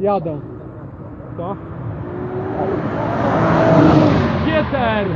Jadą. Co? Pieter!